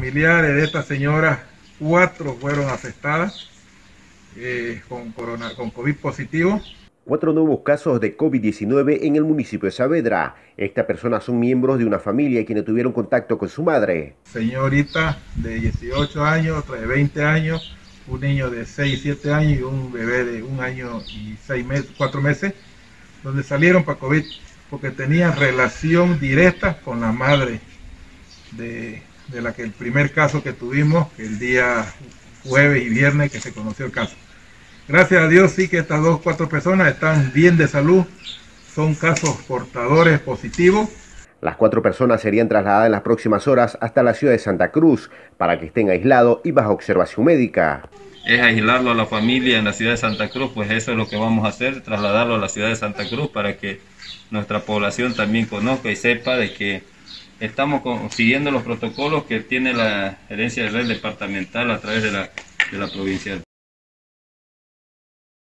Familiares de esta señora, cuatro fueron afectadas eh, con, corona, con COVID positivo. Cuatro nuevos casos de COVID-19 en el municipio de Saavedra. Estas personas son miembros de una familia quienes tuvieron contacto con su madre. Señorita de 18 años, otra de 20 años, un niño de 6, 7 años y un bebé de un año y 6 meses, 4 meses, donde salieron para COVID porque tenían relación directa con la madre de, de la que el primer caso que tuvimos el día jueves y viernes que se conoció el caso. Gracias a Dios sí que estas dos, cuatro personas están bien de salud, son casos portadores positivos. Las cuatro personas serían trasladadas en las próximas horas hasta la ciudad de Santa Cruz para que estén aislados y bajo observación médica. Es aislarlo a la familia en la ciudad de Santa Cruz, pues eso es lo que vamos a hacer, trasladarlo a la ciudad de Santa Cruz para que nuestra población también conozca y sepa de que estamos siguiendo los protocolos que tiene la gerencia de red departamental a través de la, de la provincial.